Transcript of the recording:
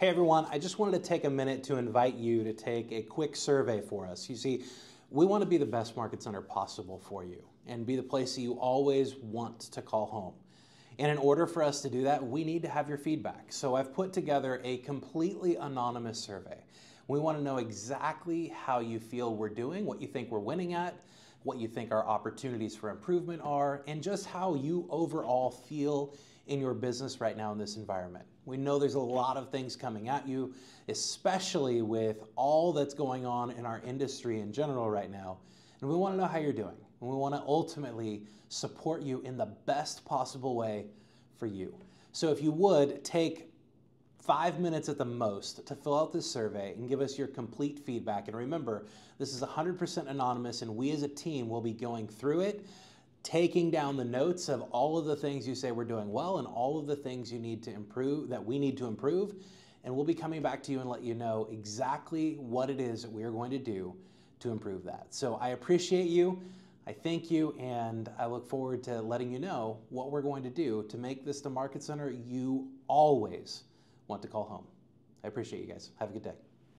Hey everyone, I just wanted to take a minute to invite you to take a quick survey for us. You see, we want to be the best market center possible for you and be the place that you always want to call home. And in order for us to do that, we need to have your feedback. So I've put together a completely anonymous survey. We want to know exactly how you feel we're doing, what you think we're winning at, what you think our opportunities for improvement are, and just how you overall feel in your business right now in this environment. We know there's a lot of things coming at you, especially with all that's going on in our industry in general right now. And we want to know how you're doing. And we want to ultimately support you in the best possible way for you. So if you would take five minutes at the most to fill out this survey and give us your complete feedback. And remember, this is 100% anonymous, and we as a team will be going through it, taking down the notes of all of the things you say we're doing well and all of the things you need to improve, that we need to improve. And we'll be coming back to you and let you know exactly what it is that we are going to do to improve that. So I appreciate you. I thank you, and I look forward to letting you know what we're going to do to make this the market center you always want to call home. I appreciate you guys. Have a good day.